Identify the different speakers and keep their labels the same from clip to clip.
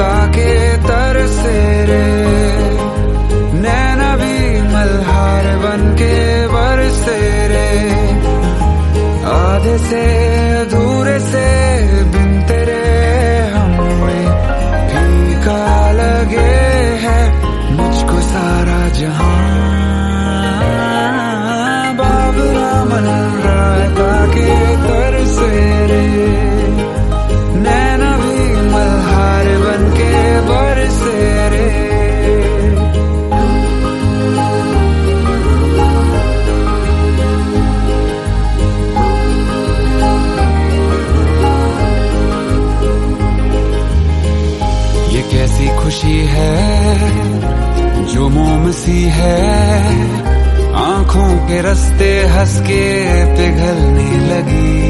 Speaker 1: ताके तरसे रे नैना भी मल्हार बन के बरसे रे आधे से दूर से बिन तेरे हमें फीका लगे है, मुझको सारा जहाँ मोम सी है। आँखों के रस्ते हंस के पिघलने लगी।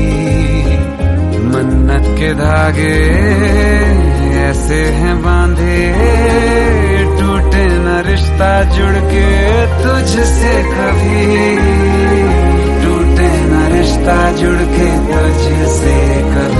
Speaker 1: मन्नत के धागे ऐसे हैं बांधे। टूटे न रिश्ता जुड़ के तुझसे कभी। टूटे न रिश्ता जुड़ के तुझसे कभी।